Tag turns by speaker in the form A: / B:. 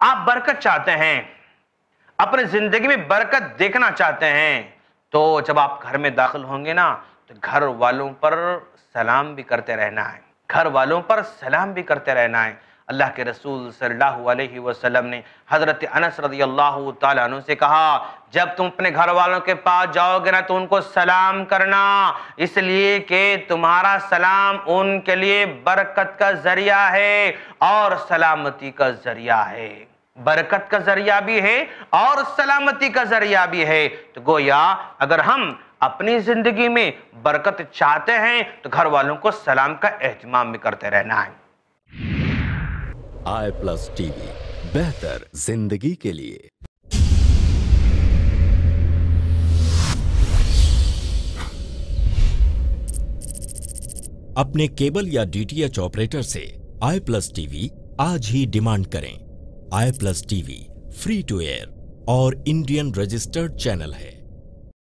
A: آپ برکت چاہتے ہیں اپنے زندگی میں برکت دیکھنا چاہتے ہیں، تو جب آپ گھر میں داخل ہوں گے نا، تو گھر والوں پر سلام بھی کرتے رہنا ہے۔ گھر والوں پر سلام بھی کرتے رہنا ہے۔ اللہ کے رسول صلی اللہ علیہ وسلم نے حضرت انس رضی اللہ تعالیٰ عنہ سے کہا، جب تم اپنے گھر والوں کے پاس جاؤ گے نا تو ان کو سلام کرنا۔ اس لیے کہ تمہارا سلام ان کے لیے برکت کا ذریعہ ہے اور سلامتی کا ذریعہ ہے۔ برکت کا ذریعہ بھی ہے اور سلامتی کا ذریعہ بھی ہے۔ تو گویا اگر ہم اپنی زندگی میں برکت چاہتے ہیں تو گھر والوں کو سلام کا اہتمام بھی کرتے رہنا ہے۔
B: آئی پلس ٹی وی، بہتر زندگی کے لیے۔ اپنے کیبل یا ڈی ٹی ایچ آپریٹر سے آئی پلس ٹی وی آج ہی ڈیمانڈ کریں۔ I plus TV free to air اور انڈین رجسٹرڈ چینل ہے۔